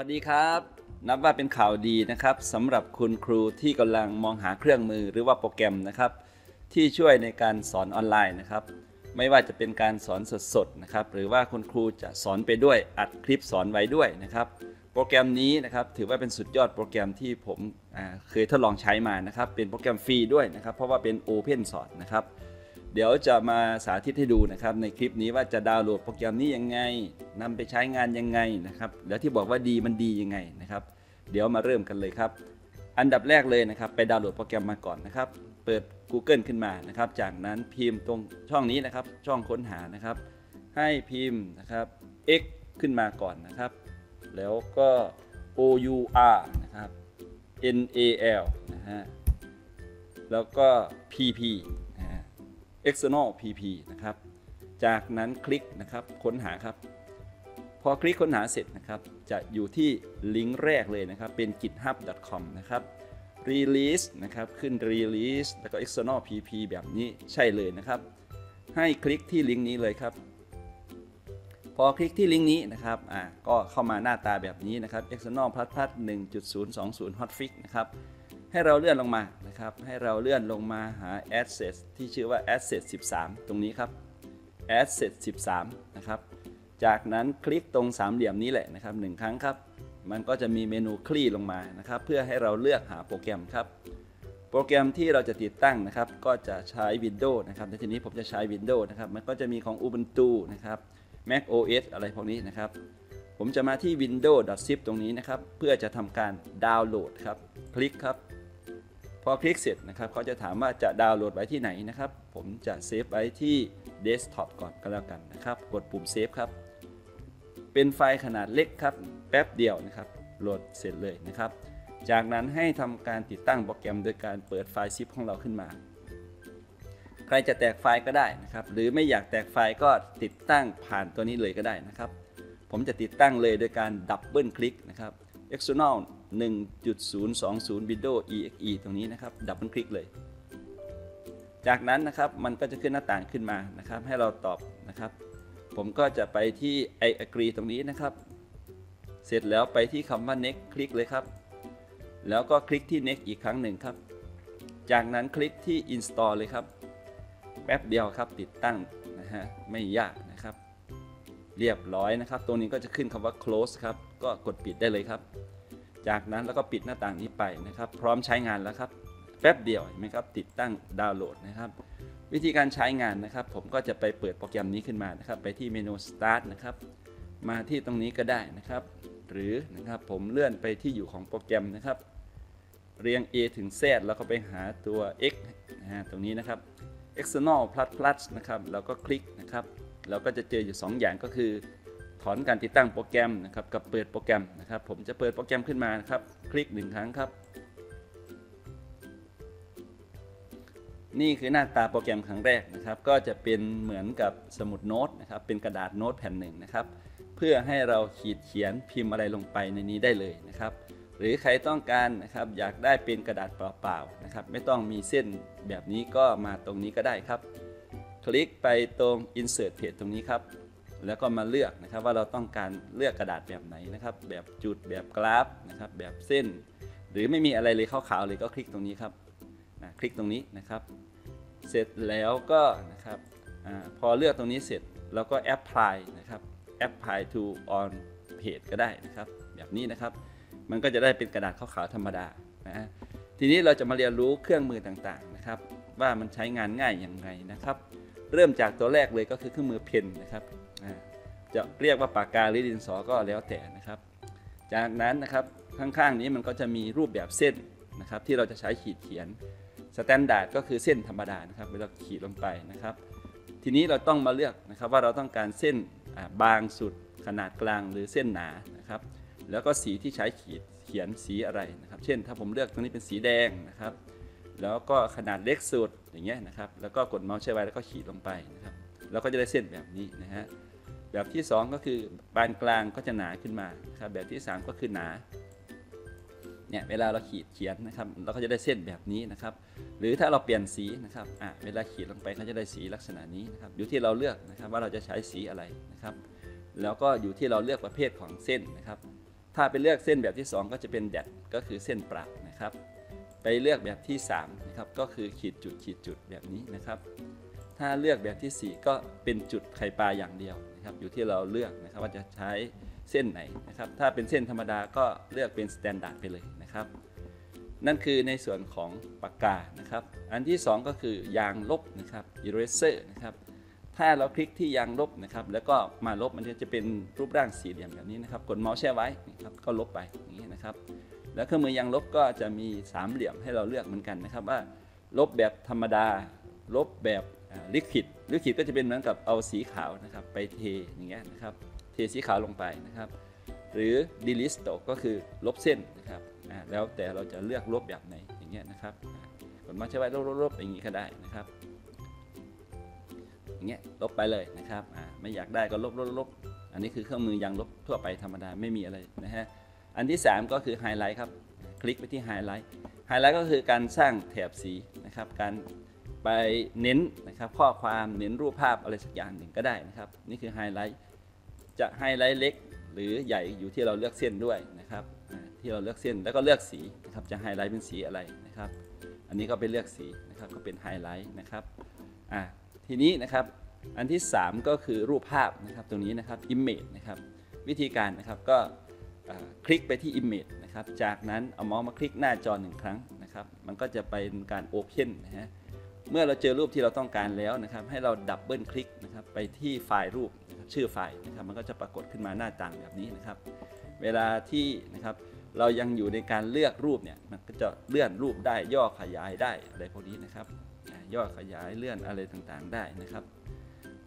วัสดีครับ นับว่าเป็นข่าวดีนะครับสำหรับคุณครูที่กำลังมองหาเครื่องมือหรือว่าโปรแกรมนะครับ ที่ช่วยในการสอนออนไลน์นะครับ ไม่ว่าจะเป็นการสอนสดๆนะครับ หรือว่าคุณครูจะสอนไปด้วยอัดคลิปสอนไว้ด้วยนะครับ โปรแกรมนี้นะครับถือว่าเป็นสุดยอดโปรแกรมที่ผมเคยทดลองใช้มานะครับ เป็นโปรแกรมฟรีด้วยนะครับ เพราะว่าเป็น Open Source นะครับ เดี๋ยวจะมาสาธิตให้ดูนะครับในคลิปนี้ว่าจะดาวน์โหลดโปรแกรมนี้ยังไงนำไปใช้งานยังไงนะครับแล้วที่บอกว่าดีมันดียังไงนะครับ เดี๋ยวมาเริ่มกันเลยครับ อันดับแรกเลยนะครับไปดาวน์โหลดโปรแกรมมาก่อนนะครับ เปิด Google ขึ้นมานะครับ จากนั้นพิมพ์ตรงช่องนี้นะครับ ช่องค้นหานะครับ ให้พิมพ์นะครับ x ขึ้นมาก่อนนะครับ แล้วก็ o u r นะครับ n a l นะฮะแล้วก็ p p external pp นะครับ จากนั้นคลิกนะครับค้นหาครับ พอคลิกค้นหาเสร็จนะครับ จะอยู่ที่ลิงก์แรกเลยนะครับ เป็น github.com นะครับ release นะครับ ขึ้น release แล้วก็ external pp แบบนี้ใช่เลยนะครับ ให้คลิกที่ลิงก์นี้เลยครับ พอคลิกที่ลิงก์นี้นะครับอ่าก็เข้ามาหน้าตาแบบนี้นะครับ external plus plus 1.020 hotfix นะครับ ให้เราเลื่อนลงมานะครับ ให้เราเลื่อนลงมาหา asset ที่ชื่อว่า asset 13 ตรงนี้ครับ asset 13 นะครับ จากนั้นคลิกตรงสามเหลี่ยมนี้แหละนะครับหนึ่งครั้งครับ มันก็จะมีเมนูคลี่ลงมานะครับ เพื่อให้เราเลือกหาโปรแกรมครับ โปรแกรมที่เราจะติดตั้งนะครับ ก็จะใช้ Windows นะครับในที่นี้ผมจะใช้ Windows นะครับ มันก็จะมีของ Ubuntu นะครับ Mac OS อะไรพวกนี้นะครับ ผมจะมาที่ windows.zip ตรงนี้นะครับ เพื่อจะทำการดาวน์โหลดครับ คลิกครับ พอคลิกเสร็จนะครับเขาจะถามว่าจะดาวน์โหลดไว้ที่ไหนนะครับ ผมจะเซฟไว้ที่เดสก์ท็อปก่อนก็แล้วกันนะครับ กดปุ่มเซฟครับ เป็นไฟล์ขนาดเล็กครับ แป๊บเดียวนะครับ โหลดเสร็จเลยนะครับ จากนั้นให้ทำการติดตั้งโปรแกรมโดยการเปิดไฟล์ซิปของเราขึ้นมา ใครจะแตกไฟล์ก็ได้นะครับ หรือไม่อยากแตกไฟล์ก็ติดตั้งผ่านตัวนี้เลยก็ได้นะครับ ผมจะติดตั้งเลยโดยการดับเบิลคลิกนะครับ Xournal 1.020 Windows exe ตรงนี้นะครับ ดับเบิลคลิกเลย จากนั้นนะครับมันก็จะขึ้นหน้าต่างขึ้นมานะครับ ให้เราตอบนะครับ ผมก็จะไปที่ I agree ตรงนี้นะครับ เสร็จแล้วไปที่คำว่า next คลิกเลยครับ แล้วก็คลิกที่ next อีกครั้งหนึ่งครับ จากนั้นคลิกที่ install เลยครับ แป๊บเดียวครับติดตั้งนะฮะไม่ยากนะครับ เรียบร้อยนะครับ ตรงนี้ก็จะขึ้นคำว่า close ครับ ก็กดปิดได้เลยครับ จากนั้นแล้วก็ปิดหน้าต่างนี้ไปนะครับ พร้อมใช้งานแล้วครับแป๊บเดียวเห็นไหมครับติดตั้งดาวน์โหลดนะครับ วิธีการใช้งานนะครับ ผมก็จะไปเปิดโปรแกรมนี้ขึ้นมานะครับ ไปที่เมนู start นะครับ มาที่ตรงนี้ก็ได้นะครับ หรือนะครับผมเลื่อนไปที่อยู่ของโปรแกรมนะครับ เรียง A ถึง Z แล้วก็ไปหาตัว X นะฮะตรงนี้นะครับ external plus plus นะครับแล้วก็คลิกนะครับเราก็จะเจออยู่ 2 อย่างก็คือ ถอนการติดตั้งโปรแกรมนะครับกับเปิดโปรแกรมนะครับ ผมจะเปิดโปรแกรมขึ้นมานะครับ คลิกหนึ่งครั้งครับ นี่คือหน้าตาโปรแกรมครั้งแรกนะครับ ก็จะเป็นเหมือนกับสมุดโน้ตนะครับ เป็นกระดาษโน้ตแผ่นหนึ่งนะครับ เพื่อให้เราขีดเขียนพิมพ์อะไรลงไปในนี้ได้เลยนะครับ หรือใครต้องการนะครับอยากได้เป็นกระดาษเปล่าๆนะครับ ไม่ต้องมีเส้นแบบนี้ก็มาตรงนี้ก็ได้ครับ คลิกไปตรง insert page ตรงนี้ครับ แล้วก็มาเลือกนะครับว่าเราต้องการเลือกกระดาษแบบไหนนะครับ แบบจุดแบบกราฟนะครับแบบเส้น หรือไม่มีอะไรเลยขาวๆเลยก็คลิกตรงนี้ครับนะคลิกตรงนี้นะครับ เสร็จแล้วก็นะครับอพอเลือกตรงนี้เสร็จเราก็ apply นะครับ apply to all page ก็ได้นะครับ แบบนี้นะครับ มันก็จะได้เป็นกระดาษขาวๆธรรมดานะฮะทีนี้เราจะมาเรียนรู้เครื่องมือต่างๆนะครับ ว่ามันใช้งานง่ายอย่างไรนะครับ เริ่มจากตัวแรกเลยก็คือเครื่องมือ pen นะครับจะเรียกว่าปากกาหรือดินสอก็แล้วแต่นะครับ จากนั้นนะครับข้างๆนี้มันก็จะมีรูปแบบเส้นนะครับ ที่เราจะใช้ขีดเขียน standard ก็คือเส้นธรรมดานะครับเวลาขีดลงไปนะครับ ทีนี้เราต้องมาเลือกนะครับว่าเราต้องการเส้นบางสุดขนาดกลางหรือเส้นหนานะครับ แล้วก็สีที่ใช้ขีดเขียนสีอะไรนะครับ เช่น ถ้าผมเลือกตรงนี้เป็นสีแดงนะครับ แล้วก็ขนาดเล็กสุดอย่างเงี้ยนะครับ แล้วก็กดเมาส์ใช้ไว้แล้วก็ขีดลงไปนะครับแล้วก็จะได้เส้นแบบนี้นะฮะ แบบที่ 2 ก็คือปานกลางก็จะหนาขึ้นมาครับ แบบที่ 3 ก็คือหนา เนี่ยเวลาเราขีดเขียนนะครับ เราก็จะได้เส้นแบบนี้นะครับ หรือถ้าเราเปลี่ยนสีนะครับ อะเวลาขีดลงไปเขาจะได้สีลักษณะนี้นะครับ อยู่ที่เราเลือกนะครับว่าเราจะใช้สีอะไรนะครับ แล้วก็อยู่ที่เราเลือกประเภทของเส้นนะครับ ถ้าไปเลือกเส้นแบบที่ 2 ก็จะเป็นแดดก็คือเส้นประนะครับ เลือกแบบที่3นะครับก็คือขีดจุดขีดจุดแบบนี้นะครับ ถ้าเลือกแบบที่ 4 ก็เป็นจุดไข่ปลาอย่างเดียวนะครับ อยู่ที่เราเลือกนะครับว่าจะใช้เส้นไหนนะครับ ถ้าเป็นเส้นธรรมดาก็เลือกเป็น standard ไปเลยนะครับ นั่นคือในส่วนของปากกานะครับ อันที่ 2 ก็คือยางลบนะครับ eraser นะครับถ้าเราคลิกที่ยางลบนะครับ แล้วก็มาลบมันจะเป็นรูปร่างสี่เหลี่ยมแบบนี้นะครับ กดเมาส์แช่ไว้นะครับก็ลบไปอย่างนี้นะครับ แล้วเครื่องมือยางลบก็จะมีสามเหลี่ยมให้เราเลือกเหมือนกันนะครับว่าลบแบบธรรมดา ลบแบบ liquid liquid ก็จะเป็นเหมือนกับเอาสีขาวนะครับไปเทอย่างเงี้ยนะครับเทสีขาวลงไปนะครับหรือ delete ตกก็คือลบเส้นนะครับแล้วแต่เราจะเลือกลบแบบไหนอย่างเงี้ยนะครับกดเมาส์แช่ไว้ลบๆๆอย่างนี้ก็ได้นะครับอย่างเงี้ยลบไปเลยนะครับไม่อยากได้ก็ลบลบลบอันนี้คือเครื่องมือยางลบทั่วไปธรรมดาไม่มีอะไรนะฮะ อันที่ 3 ก็คือไฮไลท์ครับ คลิกไปที่ไฮไลท์ไฮไลท์ก็คือการสร้างแถบสีนะครับ การไปเน้นนะครับข้อความเน้นรูปภาพอะไรสักอย่างหนึ่งก็ได้นะครับ นี่คือไฮไลท์จะไฮไลท์เล็กหรือใหญ่อยู่ที่เราเลือกเส้นด้วยนะครับที่เราเลือกเส้นแล้วก็เลือกสีนะครับจะไฮไลท์เป็นสีอะไรนะครับ อันนี้ก็ไปเลือกสีนะครับก็เป็นไฮไลท์นะครับอ่าทีนี้นะครับอันที่ 3 ก็คือรูปภาพนะครับตรงนี้นะครับ image นะครับวิธีการนะครับก็ คลิกไปที่ image นะครับ จากนั้นเอาเมาส์มาคลิกหน้าจอหนึ่งครั้งนะครับ มันก็จะเป็นการ open นะฮะ เมื่อเราเจอรูปที่เราต้องการแล้วนะครับ ให้เราดับเบิลคลิกนะครับไปที่ไฟล์รูปนะครับชื่อไฟล์นะครับ มันก็จะปรากฏขึ้นมาหน้าต่างแบบนี้นะครับ เวลาที่นะครับเรายังอยู่ในการเลือกรูปเนี่ยมันก็จะเลื่อนรูปได้ย่อขยายได้อะไรพวกนี้นะครับ ย่อขยายเลื่อนอะไรต่างๆได้นะครับ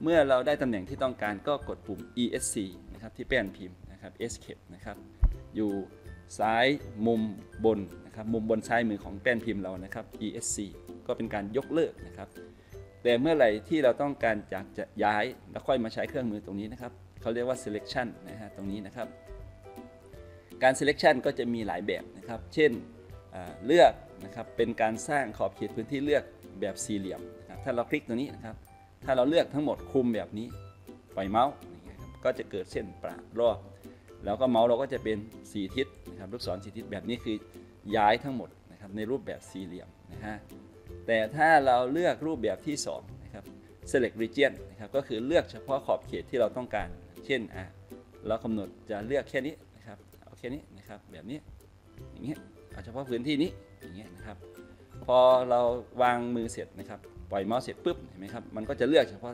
เมื่อเราได้ตำแหน่งที่ต้องการก็กดปุ่ม ESC นะครับที่แป้นพิมพ์ นะครับ Escape นะครับ อยู่ซ้ายมุมบนนะครับ มุมบนซ้ายมือของแป้นพิมพ์เรานะครับ ESC ก็เป็นการยกเลิกนะครับ แต่เมื่อไหร่ที่เราต้องการอยากจะย้ายแล้วค่อยมาใช้เครื่องมือตรงนี้นะครับเขาเรียกว่า selection นะฮะตรงนี้นะครับ การ selection ก็จะมีหลายแบบนะครับ เช่นเลือกนะครับเป็นการสร้างขอบเขตพื้นที่เลือกแบบสี่เหลี่ยมนะครับถ้าเราคลิกตรงนี้นะครับ ถ้าเราเลือกทั้งหมดคุมแบบนี้ปล่อยเมาส์ก็จะเกิดเส้นประรอบ แล้วก็เมาส์เราก็จะเป็นสีทิศนะครับลูกศรสีทิศแบบนี้คือย้ายทั้งหมดนะครับในรูปแบบสี่เหลี่ยมนะฮะแต่ถ้าเราเลือกรูปแบบที่2นะครับ select region นะครับก็คือเลือกเฉพาะขอบเขตที่เราต้องการ เช่นอะเรากำหนดจะเลือกแค่นี้นะครับเอาแค่นี้นะครับแบบนี้อย่างเงี้ยเอาเฉพาะพื้นที่นี้อย่างเงี้ยนะครับพอเราวางมือเสร็จนะครับปล่อยเมาส์เสร็จปุ๊บเห็นไหมครับมันก็จะเลือกเฉพาะ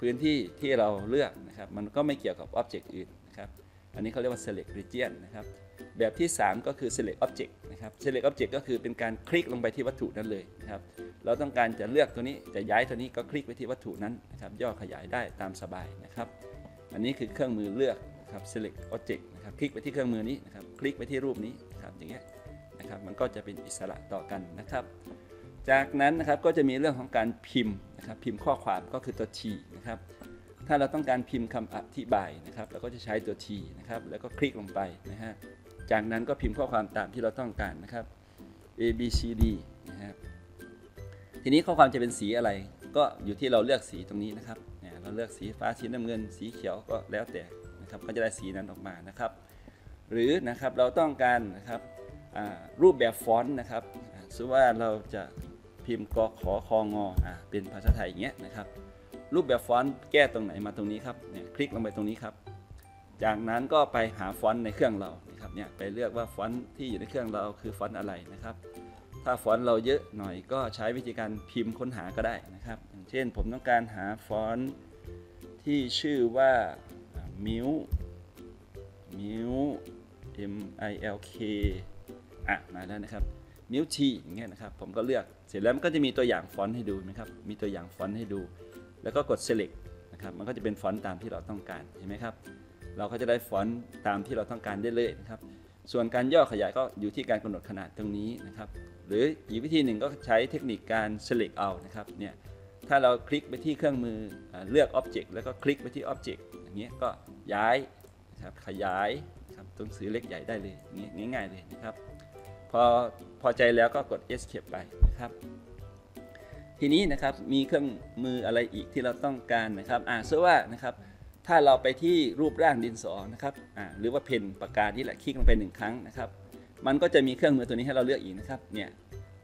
พื้นที่ที่เราเลือกนะครับมันก็ไม่เกี่ยวกับ object อื่นนะครับ อันนี้เขาเรียกว่า select region นะครับ แบบที่ 3 ก็คือ select object นะครับ select object ก็คือเป็นการคลิกลงไปที่วัตถุนั้นเลยนะครับ เราต้องการจะเลือกตัวนี้ จะย้ายตัวนี้ก็คลิกไปที่วัตถุนั้นนะครับ ย่อขยายได้ตามสบายนะครับ อันนี้คือเครื่องมือเลือกนะครับ select object นะครับ คลิกไปที่เครื่องมือนี้นะครับ คลิกไปที่รูปนี้นะครับอย่างเงี้ยนะครับ มันก็จะเป็นอิสระต่อกันนะครับ จากนั้นนะครับ ก็จะมีเรื่องของการพิมพ์นะครับ พิมพ์ข้อความก็คือตัว T นะครับ ถ้าเราต้องการพิมพ์คำอธิบายนะครับเราก็จะใช้ตัว T นะครับแล้วก็คลิกลงไปนะฮะจากนั้นก็พิมพ์ข้อความตามที่เราต้องการนะครับ A B C D นะครับทีนี้ข้อความจะเป็นสีอะไร ก็อยู่ที่เราเลือกสีตรงนี้นะครับเนี่ยเราเลือกสีฟ้าสีน้ำเงิน สีเขียวก็แล้วแต่นะครับก็จะได้สีนั้นออกมานะครับ หรือนะครับเราต้องการนะครับอ่ารูปแบบฟอนต์นะครับอ่าสมมติว่าเราจะพิมพ์กขอคองออ่าเป็นภาษาไทยอย่างเงี้ยนะครับ รูปแบบฟอนต์แก้ตรงไหนมาตรงนี้ครับเนี่ยคลิกลงไปตรงนี้ครับ จากนั้นก็ไปหาฟอนต์ในเครื่องเรานะครับเนี่ยไปเลือกว่าฟอนต์ที่อยู่ในเครื่องเราคือฟอนต์อะไรนะครับ ถ้าฟอนต์เราเยอะหน่อยก็ใช้วิธีการพิมพ์ค้นหาก็ได้นะครับ เช่นผมต้องการหาฟอนต์ที่ชื่อว่ามิวมิว M I L K อะมาแล้วนะครับมิวทีอย่างเงี้ยนะครับผมก็เลือกเสร็จแล้วมันก็จะมีตัวอย่างฟอนต์ให้ดูนะครับมีตัวอย่างฟอนต์ให้ดู แล้วก็กด select นะครับมันก็จะเป็นฟอนต์ตามที่เราต้องการเห็นไหมครับเราก็จะได้ฟอนต์ตามที่เราต้องการได้เลยนะครับส่วนการย่อขยายก็อยู่ที่การกำหนดขนาดตรงนี้นะครับหรืออีกวิธีหนึ่งก็ใช้เทคนิคการ select เอานะครับเนี่ยถ้าเราคลิกไปที่เครื่องมืออเลือก object แล้วก็คลิกไปที่ object อย่างเงี้ยก็ย้ายนะครับขยายนะครับตัวหนังสือเล็กใหญ่ได้เลยงเงี้ยง่ายๆเลยนะครับพอพอใจแล้วก็กด escape ไปนะครับ ทีนี้นะครับมีเครื่องมืออะไรอีกที่เราต้องการนะครับอ่าเชื่อว่านะครับถ้าเราไปที่รูปร่างดินสอนะครับอ่าหรือว่าเพนปากกานี่แหละคลิกลงไปหนึ่งครั้งนะครับ มันก็จะมีเครื่องมือตัวนี้ให้เราเลือกอีกนะครับเนี่ย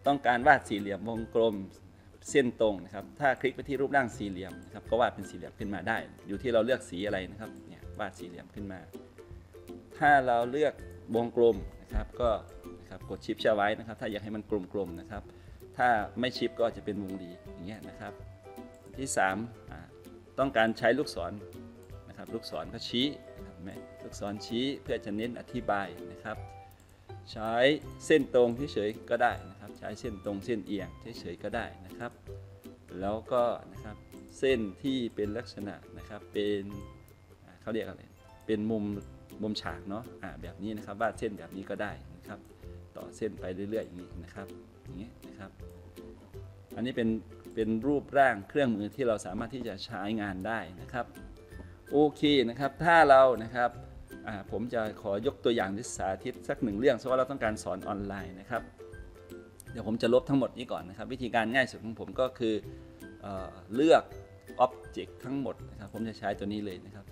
ต้องการวาดสี่เหลี่ยมวงกลมเส้นตรงนะครับ ถ้าคลิกไปที่รูปร่างสี่เหลี่ยมนะครับก็วาดเป็นสี่เหลี่ยมขึ้นมาได้ อยู่ที่เราเลือกสีอะไรนะครับเนี่ยวาดสี่เหลี่ยมขึ้นมา ถ้าเราเลือกวงกลมนะครับก็นะครับกดชิปแช่ไว้นะครับ ถ้าอยากให้มันกลมๆนะครับ ถ้าไม่ชิปก็จะเป็นวงรีอย่างเงี้ยนะครับ ที่3ต้องการใช้ลูกศรนะครับลูกศรก็ชี้นะครับไหมลูกศรชี้เพื่อจะเน้นอธิบายนะครับ ใช้เส้นตรงเฉยๆก็ได้นะครับ ใช้เส้นตรงเส้นเอียงเฉยๆก็ได้นะครับ แล้วก็นะครับเส้นที่เป็นลักษณะนะครับเป็นเขาเรียกอะไรเป็นมุมมุมฉากเนาะอ่าแบบนี้นะครับวาดเส้นแบบนี้ก็ได้นะครับ ต่อเส้นไปเรื่อยๆอย่างนี้นะครับ อย่างนี้นะครับ อันนี้เป็นเป็นรูปร่างเครื่องมือที่เราสามารถที่จะใช้งานได้นะครับโอเคนะครับ ถ้าเรานะครับผมจะขอยกตัวอย่างที่สาธิตสักหนึ่งเรื่องเพราะว่าเราต้องการสอนออนไลน์นะครับ เดี๋ยวผมจะลบทั้งหมดนี้ก่อนนะครับ วิธีการง่ายสุดของผมก็คือเออเลือก Object ทั้งหมดนะครับ ผมจะใช้ตัวนี้เลยนะครับ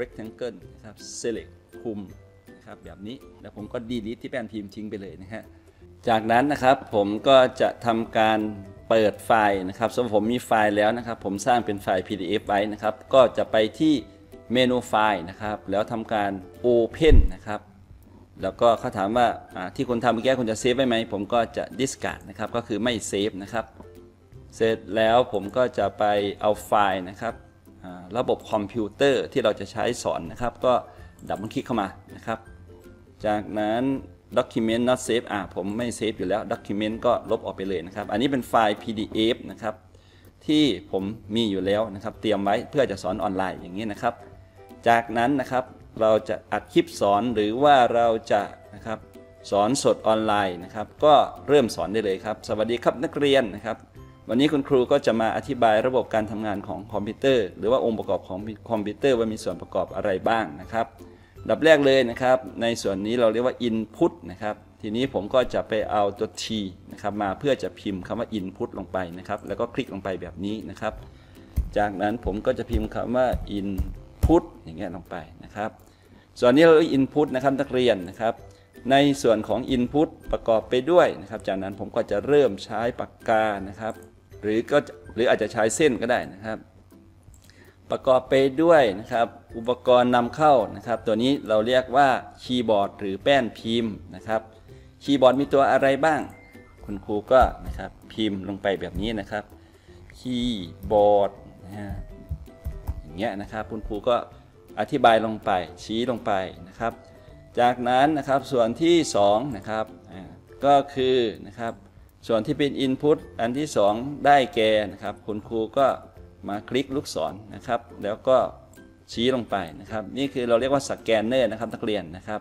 rectangle นะครับ select คุมนะครับแบบนี้ แล้วผมก็ delete ที่แป้นพิมพ์ทิ้งไปเลยนะฮะ จากนั้นนะครับผมก็จะทำการเปิดไฟล์นะครับสมมติผมมีไฟล์แล้วนะครับ ผมสร้างเป็นไฟล์ PDF ไว้นะครับ ก็จะไปที่เมนูไฟล์นะครับ แล้วทำการ Open นะครับ แล้วก็เขาถามว่าที่คุณทำเมื่อกี้คุณจะเซฟไว้ไหม ผมก็จะ discard นะครับ ก็คือไม่เซฟนะครับ เสร็จแล้วผมก็จะไปเอาไฟล์นะครับระบบคอมพิวเตอร์ที่เราจะใช้สอนนะครับ ก็ดับเบิลคลิกเข้ามานะครับ จากนั้น document not save อ่าผมไม่เซฟอยู่แล้ว document ก็ลบออกไปเลยนะครับ อันนี้เป็นไฟล์ PDF นะครับ ที่ผมมีอยู่แล้วนะครับ เตรียมไว้เพื่อจะสอนออนไลน์อย่างนี้นะครับ จากนั้นนะครับเราจะอัดคลิปสอนหรือว่าเราจะนะครับสอนสดออนไลน์นะครับ ก็เริ่มสอนได้เลยครับ สวัสดีครับนักเรียนนะครับ วันนี้คุณครูก็จะมาอธิบายระบบการทำงานของคอมพิวเตอร์ หรือว่าองค์ประกอบของคอมพิวเตอร์ว่ามีส่วนประกอบอะไรบ้างนะครับ ดับแรกเลยนะครับ ในส่วนนี้เราเรียกว่า input นะครับ ทีนี้ผมก็จะไปเอาตัว t นะครับมาเพื่อจะพิมพ์คำว่า input ลงไปนะครับ แล้วก็คลิกลงไปแบบนี้นะครับ จากนั้นผมก็จะพิมพ์คำว่า input อย่างเงี้ยลงไปนะครับ ส่วนนี้เราเรียก input นะครับนักเรียนนะครับ ในส่วนของ input ประกอบไปด้วยนะครับ จากนั้นผมก็จะเริ่มใช้ปากกานะครับ หรือก็หรืออาจจะใช้เส้นก็ได้นะครับ ประกอบไปด้วยนะครับอุปกรณ์นำเข้านะครับ ตัวนี้เราเรียกว่าคีย์บอร์ดหรือแป้นพิมพ์นะครับ คีย์บอร์ดมีตัวอะไรบ้าง คุณครูก็นะครับพิมพ์ลงไปแบบนี้นะครับ คีย์บอร์ดนะฮะอย่างเงี้ยนะครับคุณครูก็อธิบายลงไปชี้ลงไปนะครับ จากนั้นนะครับส่วนที่2นะครับก็คือนะครับส่วนที่เป็น Input อันที่ 2 ได้แก่นะครับคุณครูก็ มาคลิกลูกศรนะครับ แล้วก็ชี้ลงไปนะครับ นี่คือเราเรียกว่าสแกนเนอร์นะครับนักเรียนนะครับ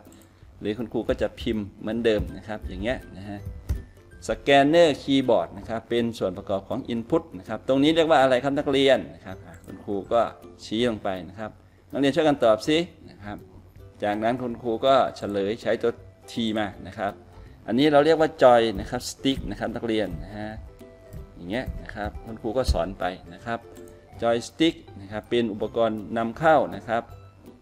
หรือคุณครูก็จะพิมพ์เหมือนเดิมนะครับ อย่างเงี้ยนะฮะสแกนเนอร์คีย์บอร์ดนะครับเป็นส่วนประกอบของ Input นะครับตรงนี้เรียกว่าอะไรครับนักเรียนนะครับคุณครูก็ชี้ลงไปนะครับ นักเรียนช่วยกันตอบสินะครับ จากนั้นคุณครูก็เฉลยใช้ตัว T มานะครับ อันนี้เราเรียกว่าจอยนะครับสติ๊กนะครับนักเรียนนะฮะอย่างเงี้ยนะครับคุณครูก็สอนไปนะครับ จอยสติ๊กนะครับเป็นอุปกรณ์นำเข้านะครับ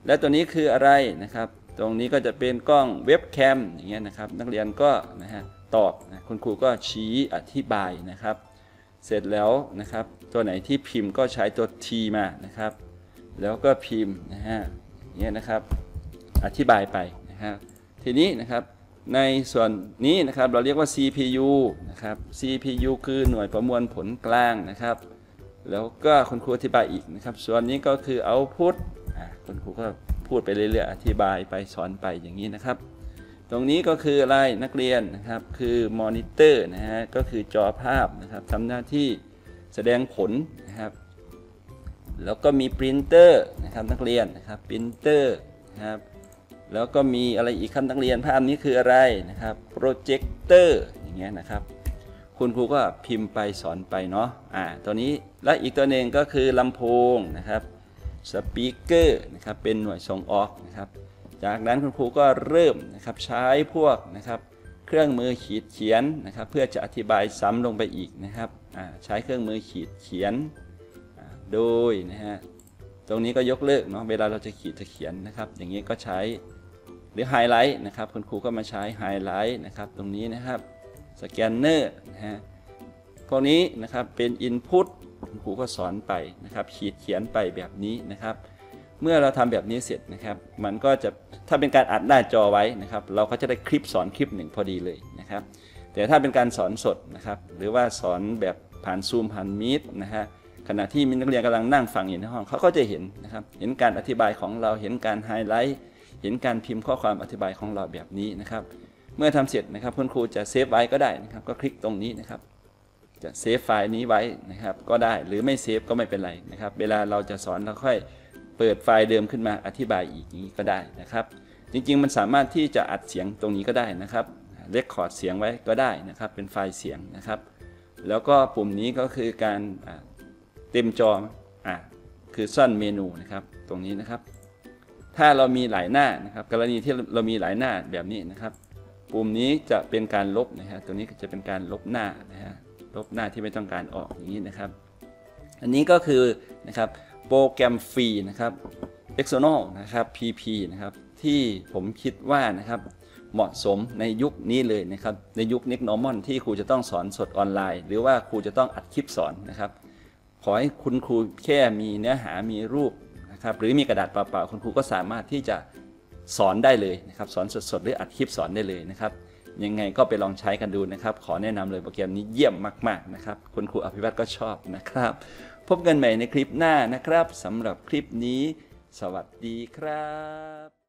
และตัวนี้คืออะไรนะครับ ตรงนี้ก็จะเป็นกล้องเว็บแคมอย่างเงี้ยนะครับ นักเรียนก็นะฮะตอบนะคุณครูก็ชี้อธิบายนะครับ เสร็จแล้วนะครับ ตัวไหนที่พิมพ์ก็ใช้ตัว T มานะครับ แล้วก็พิมพ์นะฮะอย่างเงี้ยนะครับ อธิบายไปนะฮะทีนี้นะครับในส่วนนี้นะครับเราเรียกว่า CPU นะครับ CPU คือหน่วยประมวลผลกลางนะครับ แล้วก็คุณครูอธิบายอีกนะครับ ส่วนนี้ก็คือ output อ่าคุณครูก็พูดไปเรื่อยๆอธิบายไปสอนไปอย่างนี้นะครับ ตรงนี้ก็คืออะไรนักเรียนนะครับคือมอนิเตอร์นะฮะก็คือจอภาพนะครับทำหน้าที่แสดงผลนะครับแล้วก็มีปรินเตอร์นะครับนักเรียนนะครับปรินเตอร์นะครับแล้วก็มีอะไรอีกครับนักเรียนภาพนี้คืออะไรนะครับโปรเจคเตอร์อย่างเงี้ยนะครับ คุณครูก็พิมพ์ไปสอนไปเนาะอ่าตัวนี้และอีกตัวหนึ่งก็คือลำโพงนะครับ speaker นะครับเป็นหน่วยส่งออกนะครับ จากนั้นคุณครูก็เริ่มนะครับใช้พวกนะครับเครื่องมือขีดเขียนนะครับ เพื่อจะอธิบายซ้ำลงไปอีกนะครับอ่าใช้เครื่องมือขีดเขียนโดยนะฮะตรงนี้ก็ยกเลิกเนาะเวลาเราจะขีดจะเขียนนะครับ อย่างนี้ก็ใช้หรือไฮไลท์นะครับคุณครูก็มาใช้ไฮไลท์นะครับตรงนี้นะครับ สแกนเนอร์นะฮะพวกนี้นะครับเป็น Input คุณครูก็สอนไปนะครับขีดเขียนไปแบบนี้นะครับ เมื่อเราทำแบบนี้เสร็จนะครับ มันก็จะถ้าเป็นการอัดหน้าจอไว้นะครับ เราก็จะได้คลิปสอนคลิปหนึ่งพอดีเลยนะครับ แต่ถ้าเป็นการสอนสดนะครับ หรือว่าสอนแบบผ่านซูมผ่านมีดนะฮะขณะที่มีนักเรียนกำลังนั่งฟังอยู่ในห้องเขาก็จะเห็นนะครับ เห็นการอธิบายของเราเห็นการไฮไลท์เห็นการพิมพ์ข้อความอธิบายของเราแบบนี้นะครับ เมื่อทำเสร็จนะครับคุณครูจะ save ไว้ก็ได้นะครับก็คลิกตรงนี้นะครับ จะ save ไฟล์นี้ไว้นะครับก็ได้หรือไม่ save ก็ไม่เป็นไรนะครับ เวลาเราจะสอนเราค่อยเปิดไฟล์เดิมขึ้นมาอธิบายอีกอย่างนี้ก็ได้นะครับ จริงๆ มันสามารถที่จะอัดเสียงตรงนี้ก็ได้นะครับ record เสียงไว้ก็ได้นะครับ เป็นไฟล์เสียงนะครับ แล้วก็ปุ่มนี้ก็คือการเต็มจออะคือซ่อนเมนูนะครับตรงนี้นะครับ ถ้าเรามีหลายหน้านะครับ กรณีที่เรามีหลายหน้าแบบนี้นะครับ ปุ่มนี้จะเป็นการลบนะฮะตัวนี้จะเป็นการลบหน้านะฮะลบหน้าที่ไม่ต้องการออกอย่างนี้นะครับ อันนี้ก็คือนะครับโปรแกรมฟรีนะครับ External นะครับ PP นะครับที่ผมคิดว่านะครับเหมาะสมในยุคนี้เลยนะครับ ในยุค Next Normal ที่ครูจะต้องสอนสดออนไลน์ หรือว่าครูจะต้องอัดคลิปสอนนะครับ ขอให้คุณครูแค่มีเนื้อหามีรูปนะครับ หรือมีกระดาษเปล่าๆ คุณครูก็สามารถที่จะ สอนได้เลยนะครับสอนสดๆหรืออัดคลิปสอนได้เลยนะครับยังไงก็ไปลองใช้กันดูนะครับ ขอแนะนำเลยโปรแกรมนี้เยี่ยมมากๆนะครับ คุณครูอภิวัตก็ชอบนะครับ พบกันใหม่ในคลิปหน้านะครับสำหรับคลิปนี้ สวัสดีครับ